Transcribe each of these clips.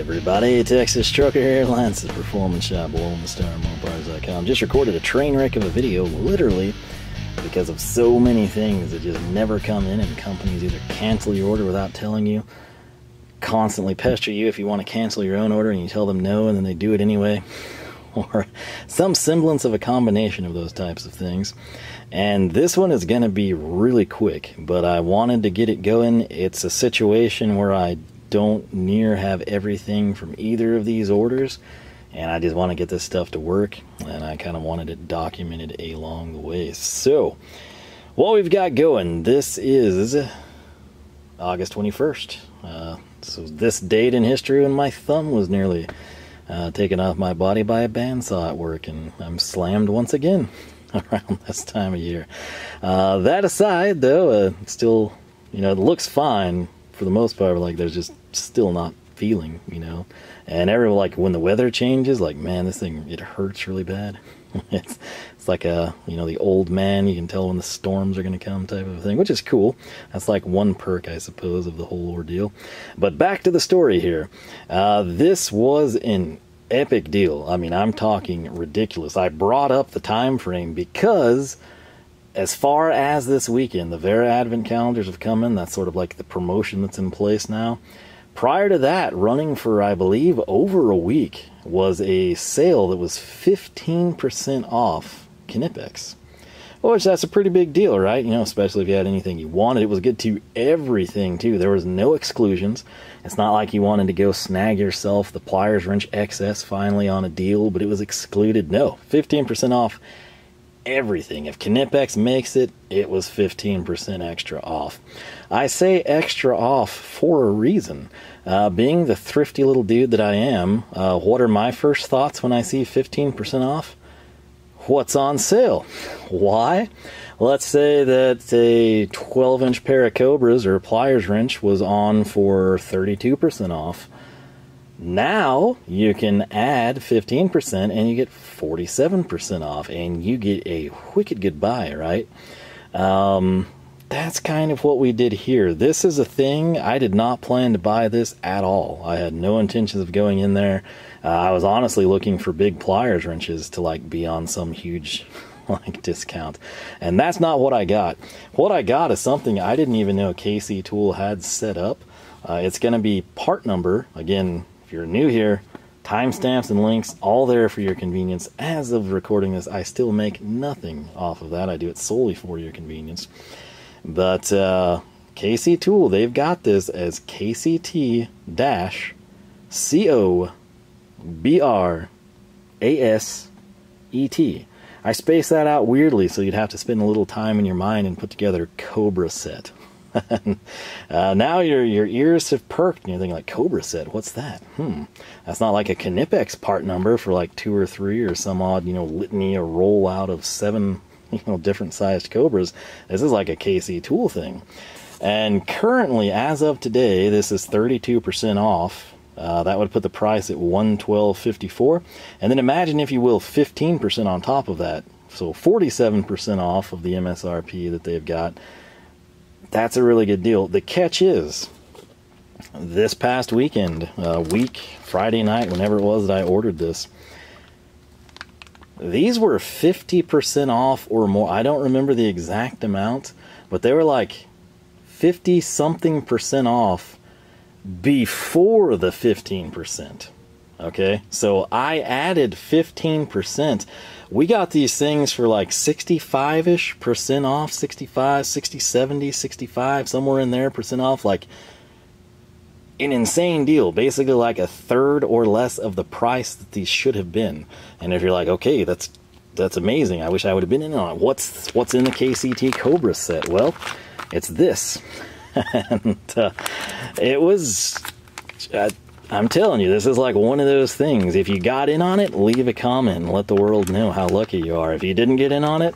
everybody, Texas Trucker Airlines, the Performance Shop, BlowingTheStarMopars.com. Just recorded a train wreck of a video, literally, because of so many things that just never come in, and companies either cancel your order without telling you, constantly pester you if you want to cancel your own order, and you tell them no, and then they do it anyway, or some semblance of a combination of those types of things. And this one is going to be really quick, but I wanted to get it going. It's a situation where I don't near have everything from either of these orders and I just want to get this stuff to work and I kind of wanted it documented along the way. So, what we've got going, this is August 21st. Uh, so this date in history when my thumb was nearly uh, taken off my body by a bandsaw at work and I'm slammed once again around this time of year. Uh, that aside, though, uh, still, you know, it looks fine for the most part. Like there's just still not feeling, you know. And everyone like when the weather changes, like man, this thing it hurts really bad. it's it's like a you know the old man. You can tell when the storms are going to come type of thing, which is cool. That's like one perk, I suppose, of the whole ordeal. But back to the story here. Uh, this was an epic deal. I mean, I'm talking ridiculous. I brought up the time frame because as far as this weekend, the Wera Advent calendars have come in. That's sort of like the promotion that's in place now. Prior to that, running for, I believe, over a week, was a sale that was 15% off Knipex. Which that's a pretty big deal, right? You know, especially if you had anything you wanted. It was good to everything, too. There was no exclusions. It's not like you wanted to go snag yourself the Pliers Wrench XS finally on a deal, but it was excluded. No, 15% off everything. If Knipex makes it, it was 15% extra off. I say extra off for a reason. Uh, being the thrifty little dude that I am, uh, what are my first thoughts when I see 15% off? What's on sale? Why? Let's say that a 12 inch pair of Cobras or pliers wrench was on for 32% off. Now you can add 15% and you get 47% off, and you get a wicked good buy, right? Um, that's kind of what we did here. This is a thing. I did not plan to buy this at all. I had no intentions of going in there. Uh, I was honestly looking for big pliers wrenches to like be on some huge like discount. And that's not what I got. What I got is something I didn't even know KC Tool had set up. Uh, it's going to be part number. Again, if you're new here, timestamps and links all there for your convenience. As of recording this, I still make nothing off of that. I do it solely for your convenience. But uh, KC Tool, they've got this as KCT dash C O B R A S E T. I space that out weirdly, so you'd have to spend a little time in your mind and put together Cobra set. uh, now your your ears have perked and you're thinking like Cobra said, what's that? Hmm. That's not like a Knipex part number for like two or three or some odd, you know, litany or rollout of seven, you know, different sized Cobras. This is like a KC tool thing. And currently, as of today, this is 32% off. Uh, that would put the price at 112.54. And then imagine, if you will, 15% on top of that. So 47% off of the MSRP that they've got that's a really good deal. The catch is, this past weekend, uh, week, Friday night, whenever it was that I ordered this, these were 50% off or more. I don't remember the exact amount, but they were like 50 something percent off before the 15%. Okay, so I added 15% we got these things for like 65 ish percent off 65 60 70 65 somewhere in there percent off like an insane deal. Basically like a third or less of the price that these should have been. And if you're like okay that's that's amazing. I wish i would have been in on it. What's what's in the kct cobra set? Well it's this. And uh, it was uh, I'm telling you, this is like one of those things. If you got in on it, leave a comment and let the world know how lucky you are. If you didn't get in on it,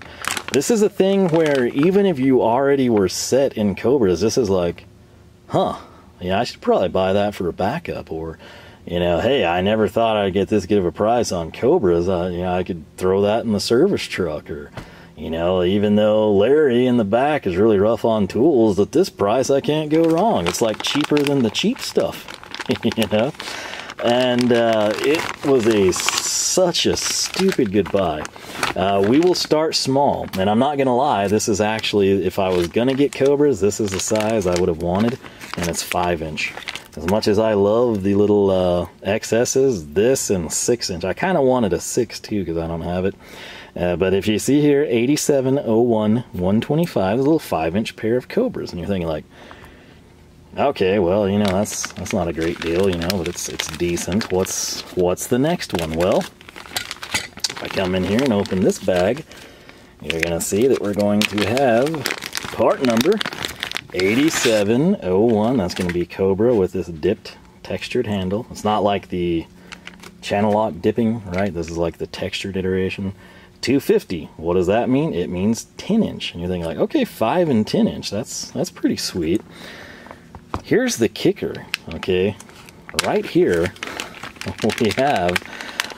this is a thing where even if you already were set in Cobras, this is like, huh, yeah, I should probably buy that for a backup. Or, you know, hey, I never thought I'd get this good of a price on Cobras. Uh, you know, I could throw that in the service truck. Or, you know, even though Larry in the back is really rough on tools, at this price I can't go wrong. It's like cheaper than the cheap stuff. you know? and uh, it was a such a stupid good buy. Uh, we will start small, and I'm not gonna lie. This is actually, if I was gonna get Cobras, this is the size I would have wanted, and it's five inch. As much as I love the little uh, XSs, this and six inch, I kind of wanted a six too because I don't have it. Uh, but if you see here, 8701 125, a little five inch pair of Cobras, and you're thinking like, okay, well, you know, that's that's not a great deal, you know, but it's it's decent. What's what's the next one? Well, if I come in here and open this bag, you're gonna see that we're going to have part number 8701. That's gonna be Cobra with this dipped textured handle. It's not like the Channellock dipping, right? This is like the textured iteration. 250. What does that mean? It means 10 inch. And you're thinking like, okay, 5 and 10 inch. That's that's pretty sweet. Here's the kicker, okay? Right here, we have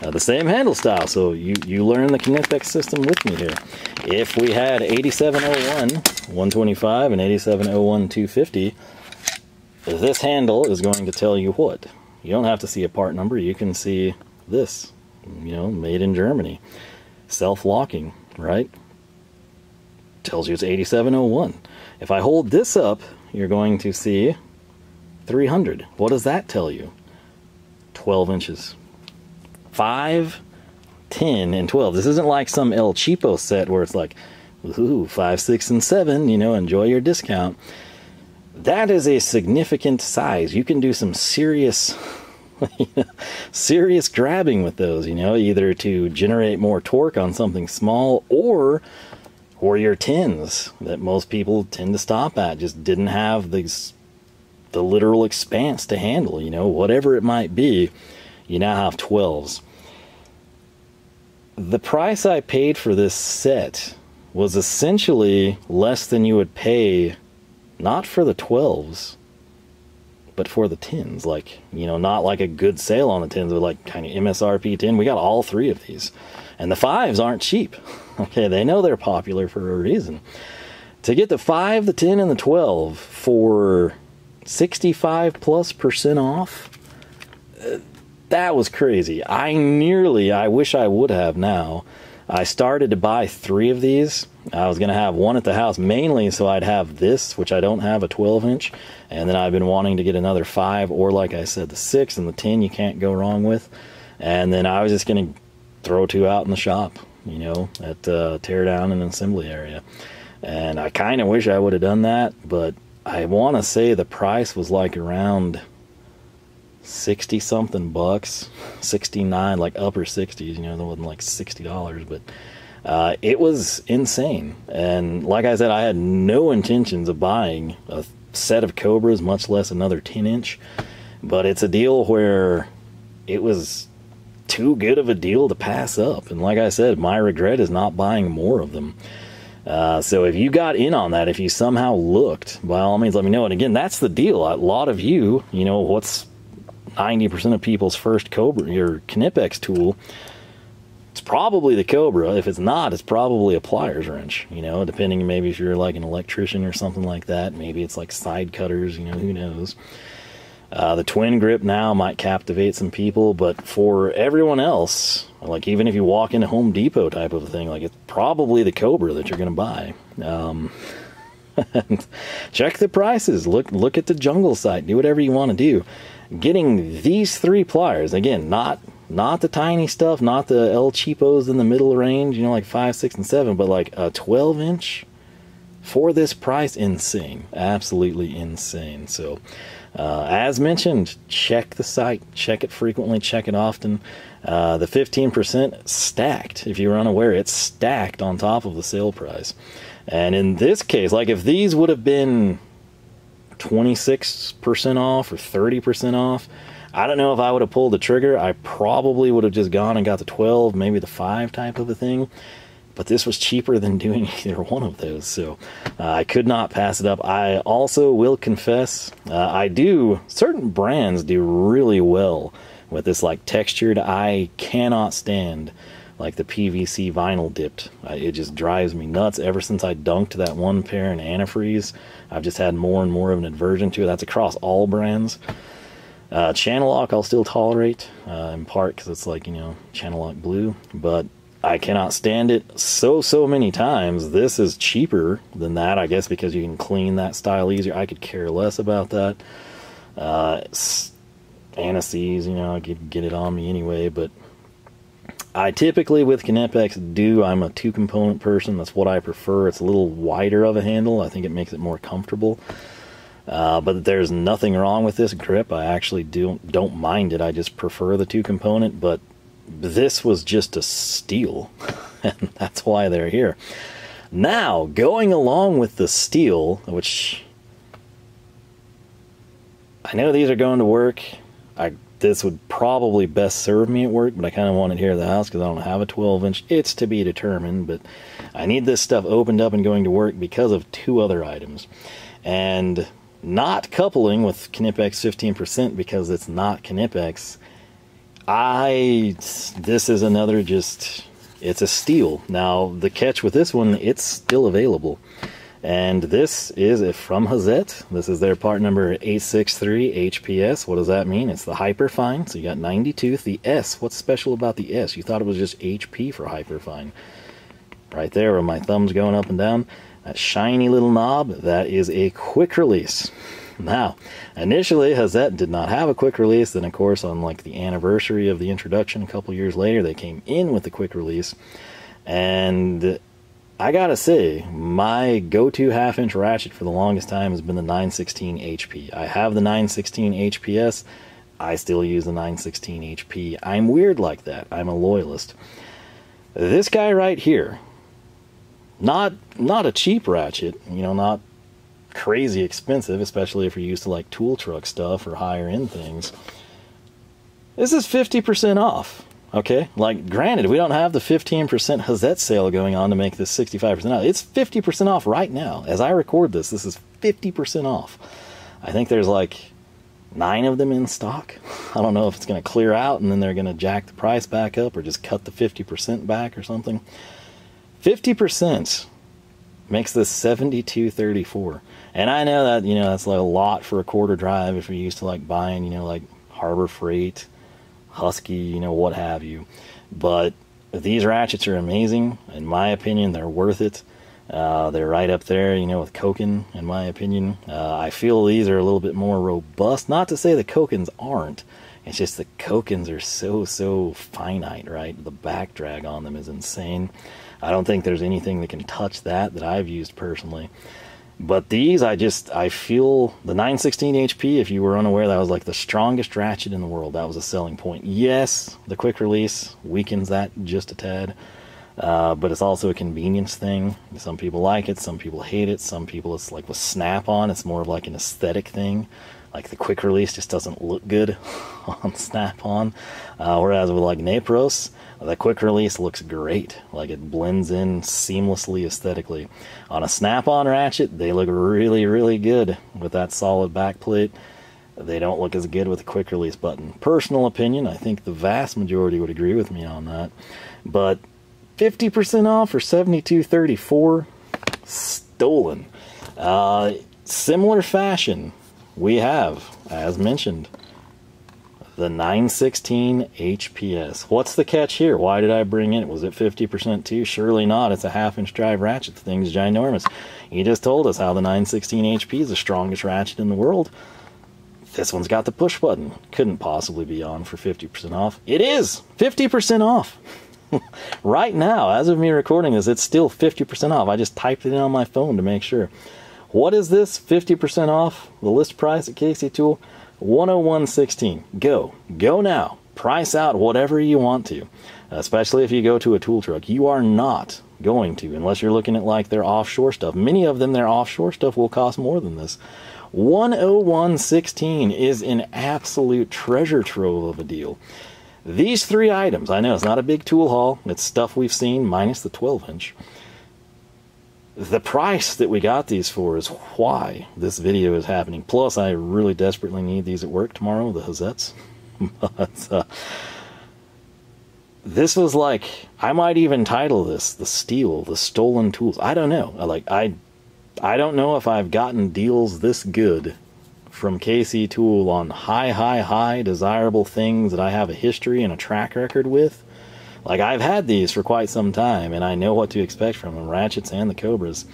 uh, the same handle style. So you, you learn the Knipex system with me here. If we had 8701 125 and 8701 250, this handle is going to tell you what? You don't have to see a part number. You can see this, you know, made in Germany. Self-locking, right? Tells you it's 8701. If I hold this up, you're going to see 300. What does that tell you? 12 inches. 5, 10, and 12. This isn't like some El Cheapo set where it's like, ooh, 5, 6, and 7, you know, enjoy your discount. That is a significant size. You can do some serious serious grabbing with those, you know, either to generate more torque on something small or or your tens that most people tend to stop at just didn't have these the literal expanse to handle, you know, whatever it might be, you now have 12s. The price I paid for this set was essentially less than you would pay not for the 12s, but for the 10s. Like, you know, not like a good sale on the 10s, but like kind of MSRP 10. We got all three of these. And the 5s aren't cheap. Okay, they know they're popular for a reason. To get the 5, the 10, and the 12 for 65 plus percent off. that was crazy. I nearly, I wish I would have now. I started to buy three of these. I was going to have one at the house mainly so I'd have this, which I don't have a 12 inch. And then I've been wanting to get another five, or like I said, the six and the 10 you can't go wrong with. And then I was just going to throw two out in the shop, you know, at uh, tear down and assembly area. And I kind of wish I would have done that, but I want to say the price was like around 60 something bucks, 69, like upper 60s, you know, it wasn't like $60, but uh, it was insane. And like I said, I had no intentions of buying a set of Cobras, much less another 10 inch, but it's a deal where it was too good of a deal to pass up. And like I said, my regret is not buying more of them. Uh, so if you got in on that, if you somehow looked, by all means, let me know. And again, that's the deal. A lot of you, you know, what's 90% of people's first Cobra, your Knipex tool, it's probably the Cobra. If it's not, it's probably a pliers wrench, you know, depending maybe if you're like an electrician or something like that. Maybe it's like side cutters, you know, who knows. Uh, the twin grip now might captivate some people, but for everyone else, like even if you walk into Home Depot type of thing, like it's probably the Cobra that you're going to buy. Um, check the prices. Look look at the jungle site. Do whatever you want to do. Getting these three pliers again, not not the tiny stuff, not the El Cheapos in the middle range, you know, like five, six, and seven, but like a 12 inch for this price, insane, absolutely insane. So uh, as mentioned, check the site, check it frequently, check it often. Uh, the 15% stacked, if you're unaware, it's stacked on top of the sale price. And in this case, like if these would have been 26% off or 30% off, I don't know if I would have pulled the trigger. I probably would have just gone and got the 12, maybe the 5 type of a thing but this was cheaper than doing either one of those, so uh, I could not pass it up. I also will confess, uh, I do, certain brands do really well with this like textured. I cannot stand like the PVC vinyl dipped. It just drives me nuts. Ever since I dunked that one pair in antifreeze, I've just had more and more of an aversion to it. That's across all brands. Uh, Channellock I'll still tolerate, uh, in part because it's like, you know, Channellock blue, but I cannot stand it so, so many times. This is cheaper than that, I guess, because you can clean that style easier. I could care less about that. Uh, anti-seize, you know, I could get it on me anyway, but I typically with Knipex do, I'm a two component person. That's what I prefer. It's a little wider of a handle. I think it makes it more comfortable. Uh, but there's nothing wrong with this grip. I actually do, don't mind it. I just prefer the two component, but this was just a steal. and that's why they're here. Now, going along with the steal, which I know these are going to work. I this would probably best serve me at work, but I kind of want it here at the house because I don't have a 12 inch. It's to be determined, but I need this stuff opened up and going to work because of two other items. And not coupling with Knipex 15% because it's not Knipex. I, this is another just, it's a steal. Now, the catch with this one, it's still available. And this is it from Hazet. This is their part number 863 HPS. What does that mean? It's the hyperfine. So you got 92. The S, what's special about the S? You thought it was just HP for hyperfine. Right there where my thumb's going up and down. That shiny little knob, that is a quick release. Now, initially, Hazet did not have a quick release. Then, of course, on like the anniversary of the introduction a couple years later, they came in with the quick release. And I gotta say, my go-to half-inch ratchet for the longest time has been the 916 HP. I have the 916 HPS. I still use the 916 HP. I'm weird like that. I'm a loyalist. This guy right here, not not a cheap ratchet, you know, not crazy expensive, especially if you're used to like tool truck stuff or higher end things. This is 50% off. Okay, like granted, we don't have the 15% Hazet sale going on to make this 65% off. It's 50% off right now. As I record this, this is 50% off. I think there's like nine of them in stock. I don't know if it's going to clear out and then they're going to jack the price back up or just cut the 50% back or something. 50% makes this 7234. And I know that, you know, that's like a lot for a quarter drive if you're used to like buying, you know, like Harbor Freight Husky, you know, what have you. But these ratchets are amazing. In my opinion, they're worth it. Uh, they're right up there, you know, with Koken, in my opinion. Uh, I feel these are a little bit more robust. Not to say the Kokens aren't. It's just the Kokens are so, so finite, right? The back drag on them is insane. I don't think there's anything that can touch that that I've used personally. But these, I just, I feel the 916 HP, if you were unaware, that was like the strongest ratchet in the world. That was a selling point. Yes, the quick release weakens that just a tad, uh, but it's also a convenience thing. Some people like it, some people hate it, some people it's like with Snap on, it's more of like an aesthetic thing. Like the quick release just doesn't look good on Snap on. Uh, whereas with like Nepros, the quick release looks great. Like it blends in seamlessly aesthetically. On a snap-on ratchet, they look really, really good with that solid back plate. They don't look as good with the quick release button. Personal opinion, I think the vast majority would agree with me on that. But 50% off for 72.34 stolen. Uh, similar fashion, we have, as mentioned, the 916 HPS. What's the catch here? Why did I bring it? Was it 50% too? Surely not. It's a half inch drive ratchet. The thing's ginormous. You just told us how the 916 HP is the strongest ratchet in the world. This one's got the push button. Couldn't possibly be on for 50% off. It is 50% off. right now, as of me recording this, it's still 50% off. I just typed it in on my phone to make sure. What is this 50% off? The list price at KC Tool? Oh? 10116. Go. Go now. Price out whatever you want to, especially if you go to a tool truck. You are not going to, unless you're looking at like their offshore stuff. Many of them, their offshore stuff will cost more than this. 10116 is an absolute treasure trove of a deal. These three items, I know it's not a big tool haul, it's stuff we've seen minus the 12 inch the price that we got these for is why this video is happening. Plus, I really desperately need these at work tomorrow, the Hazets. but, uh, this was like, I might even title this the steal, the stolen tools. I don't know. Like I I don't know if I've gotten deals this good from KC Tool on high, high, high desirable things that I have a history and a track record with. Like I've had these for quite some time, and I know what to expect from them, ratchets and the Cobras.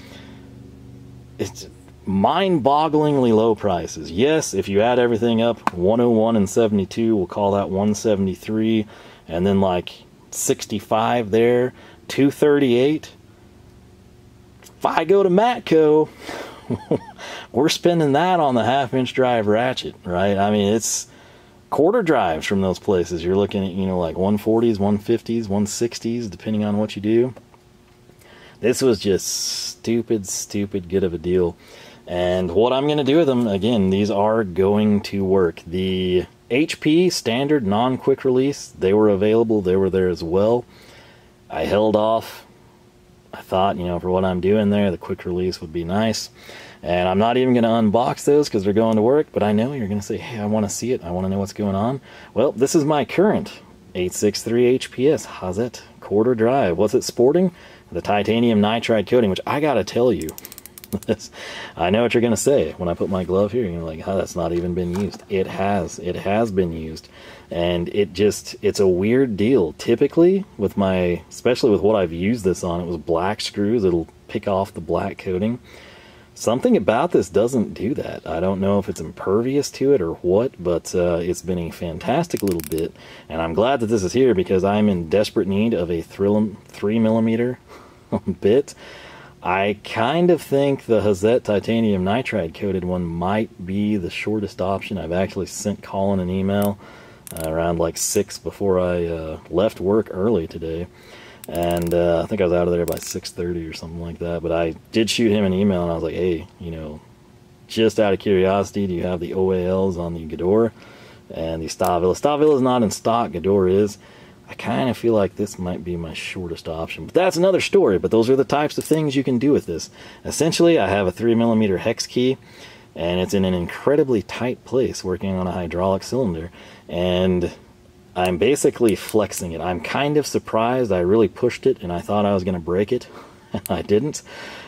It's mind-bogglingly low prices. Yes, if you add everything up, 101 and 72, we'll call that 173, and then like 65 there, 238. If I go to Matco, we're spending that on the half-inch drive ratchet, right? I mean, it's quarter drives from those places. You're looking at, you know, like 140s, 150s, 160s, depending on what you do. This was just stupid, stupid good of a deal. And what I'm going to do with them, again, these are going to work. The HP standard non-quick release, they were available. They were there as well. I held off. I thought, you know, for what I'm doing there, the quick release would be nice. And I'm not even going to unbox those because they're going to work, but I know you're going to say, hey, I want to see it. I want to know what's going on. Well, this is my current 863 HPS Hazet quarter drive. What's it sporting? The titanium nitride coating, which I got to tell you, I know what you're going to say when I put my glove here. You're like, oh, that's not even been used. It has. It has been used. And it just, it's a weird deal. Typically, with my, especially with what I've used this on, it was black screws. It'll pick off the black coating. Something about this doesn't do that. I don't know if it's impervious to it or what, but uh, it's been a fantastic little bit, and I'm glad that this is here because I'm in desperate need of a three millimeter bit. I kind of think the Hazet titanium nitride coated one might be the shortest option. I've actually sent Colin an email uh, around like 6 before I uh, left work early today and uh, I think I was out of there by 6:30 or something like that. But I did shoot him an email, and I was like, "Hey, you know, just out of curiosity, do you have the OALs on the Gedore and the Stahlwille? Stahlwille is not in stock. Gedore is. I kind of feel like this might be my shortest option, but that's another story. But those are the types of things you can do with this. Essentially, I have a three millimeter hex key, and it's in an incredibly tight place, working on a hydraulic cylinder, and I'm basically flexing it. I'm kind of surprised. I really pushed it and I thought I was going to break it. I didn't.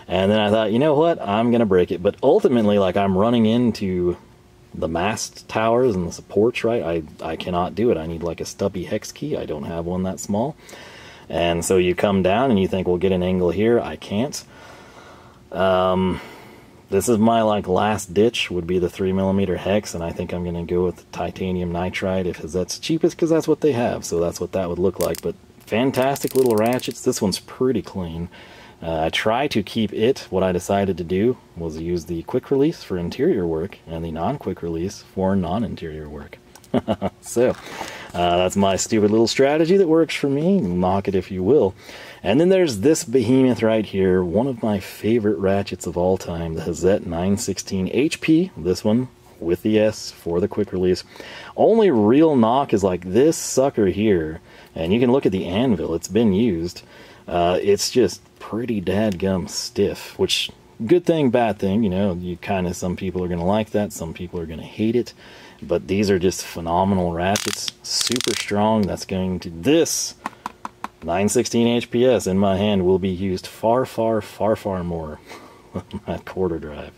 And then I thought, you know what? I'm going to break it. But ultimately, like I'm running into the mast towers and the supports, right? I, I cannot do it. I need like a stubby hex key. I don't have one that small. And so you come down and you think, we'll get an angle here. I can't. Um, this is my like last ditch would be the three millimeter hex, and I think I'm gonna go with titanium nitride if that's cheapest because that's what they have. So that's what that would look like. But fantastic little ratchets. This one's pretty clean. Uh, I try to keep it. What I decided to do was use the quick release for interior work and the non-quick release for non-interior work. so uh, that's my stupid little strategy that works for me. Mock it if you will. And then there's this behemoth right here, one of my favorite ratchets of all time, the Hazet 916 HP. This one with the S for the quick release. Only real knock is like this sucker here, and you can look at the anvil, it's been used. Uh, it's just pretty dadgum stiff, which good thing, bad thing, you know, you kind of, some people are going to like that, some people are going to hate it, but these are just phenomenal ratchets, super strong, that's going to, this 916 HPS in my hand will be used far, far, far, far more that quarter drive.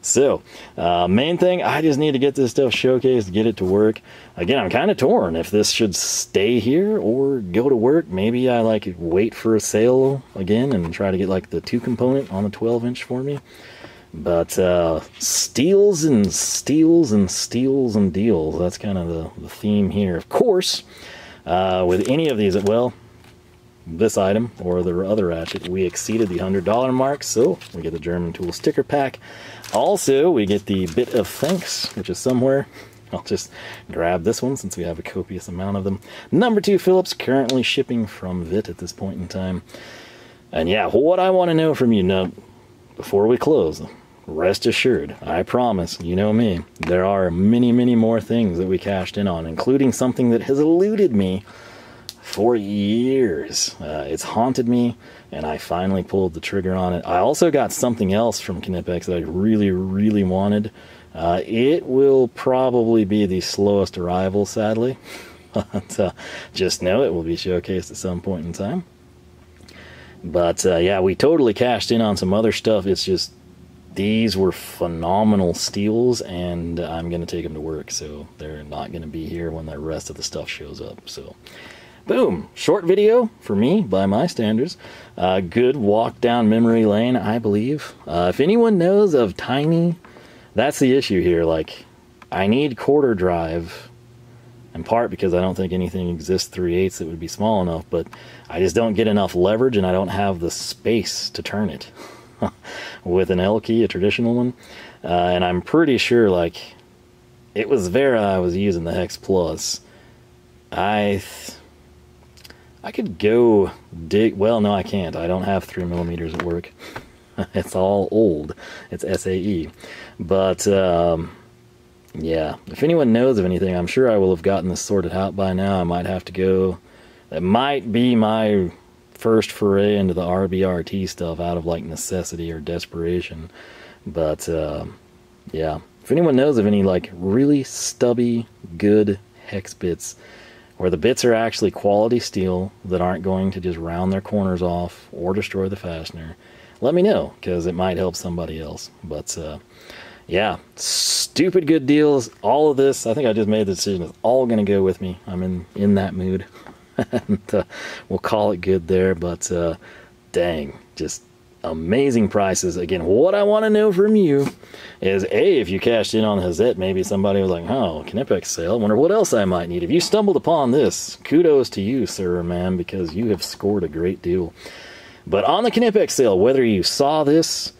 So, uh, main thing, I just need to get this stuff showcased, get it to work. Again, I'm kind of torn if this should stay here or go to work. Maybe I like wait for a sale again and try to get like the two component on the 12 inch for me. But uh, steals and steals and steals and deals. That's kind of the, the theme here. Of course, uh, with any of these, well, this item or the other ratchet, we exceeded the $100 mark, so we get the German Tool sticker pack. Also, we get the Bit of Thanks, which is somewhere. I'll just grab this one since we have a copious amount of them. Number two Phillips, currently shipping from VIT at this point in time. And yeah, what I want to know from you now, before we close, rest assured, I promise, you know me, there are many, many more things that we cashed in on, including something that has eluded me for years. Uh, it's haunted me, and I finally pulled the trigger on it. I also got something else from Knipex that I really, really wanted. Uh, it will probably be the slowest arrival, sadly. but uh, just know it will be showcased at some point in time. But uh, yeah, we totally cashed in on some other stuff. It's just these were phenomenal steals, and I'm going to take them to work, so they're not going to be here when the rest of the stuff shows up. So, boom, short video for me by my standards. Uh, good walk down memory lane, I believe. Uh, if anyone knows of Tiny, that's the issue here. Like, I need quarter drive, in part because I don't think anything exists 3 eighths that would be small enough, but I just don't get enough leverage and I don't have the space to turn it. with an L key, a traditional one. Uh, and I'm pretty sure, like, it was Wera I was using the Hex Plus. I. I could go dig. Well, no, I can't. I don't have three millimeters at work. it's all old. It's SAE. But, um, yeah, if anyone knows of anything, I'm sure I will have gotten this sorted out by now. I might have to go. That might be my first foray into the RBRT stuff out of like necessity or desperation. But uh, yeah, if anyone knows of any like really stubby, good hex bits where the bits are actually quality steel that aren't going to just round their corners off or destroy the fastener, let me know because it might help somebody else. But uh, yeah, stupid good deals. All of this, I think I just made the decision. It's all going to go with me. I'm in in that mood. and uh, we'll call it good there. But uh, dang, just amazing prices. Again, what I want to know from you is A, if you cashed in on Hazet, maybe somebody was like, oh, Knipex sale. I wonder what else I might need. If you stumbled upon this, kudos to you, sir, man, because you have scored a great deal. But on the Knipex sale, whether you saw this,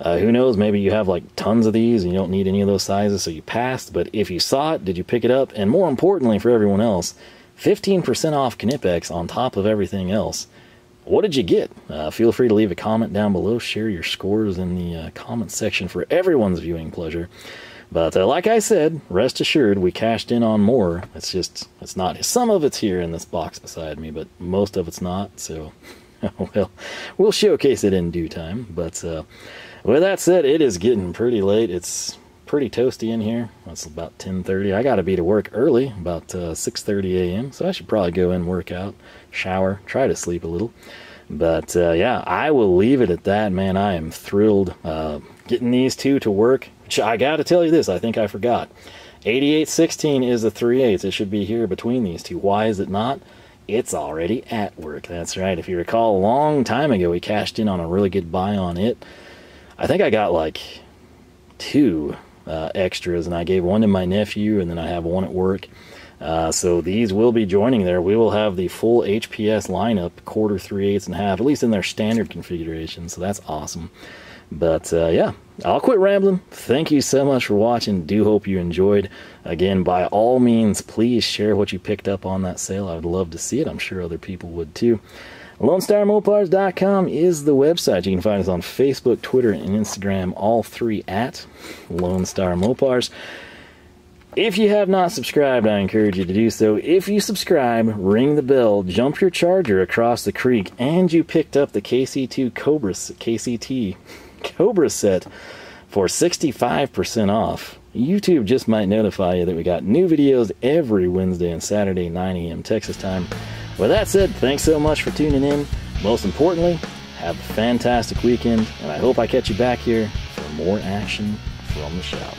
uh, who knows, maybe you have like tons of these and you don't need any of those sizes, so you passed. But if you saw it, did you pick it up? And more importantly for everyone else, 15% off Knipex on top of everything else. What did you get? Uh, feel free to leave a comment down below. Share your scores in the uh, comment section for everyone's viewing pleasure. But uh, like I said, rest assured, we cashed in on more. It's just, it's not, some of it's here in this box beside me, but most of it's not. So, well, we'll showcase it in due time. But uh, with that said, it is getting pretty late. It's pretty toasty in here. It's about 10:30. I got to be to work early, about 6:30 uh, a.m. So I should probably go in, work out, shower, try to sleep a little. But uh, yeah, I will leave it at that, man. I am thrilled uh, getting these two to work. I got to tell you this. I think I forgot. 8816 is a 3 8 It should be here between these two. Why is it not? It's already at work. That's right. If you recall, a long time ago, we cashed in on a really good buy on it. I think I got like two uh, extras, and I gave one to my nephew, and then I have one at work. Uh, so these will be joining there. We will have the full HPS lineup, quarter, three eighths, and a half, at least in their standard configuration. So that's awesome. But uh, yeah, I'll quit rambling. Thank you so much for watching. Do hope you enjoyed. Again, by all means, please share what you picked up on that sale. I would love to see it. I'm sure other people would too. LoneStarMopars.com is the website. You can find us on Facebook, Twitter, and Instagram, all three at Lone Star Mopars. If you have not subscribed, I encourage you to do so. If you subscribe, ring the bell, jump your charger across the creek, and you picked up the KC2 Cobra KCT Cobra set for 65% off. YouTube just might notify you that we got new videos every Wednesday and Saturday, 9 a.m. Texas time. With that said, thanks so much for tuning in. Most importantly, have a fantastic weekend, and I hope I catch you back here for more action from the shop.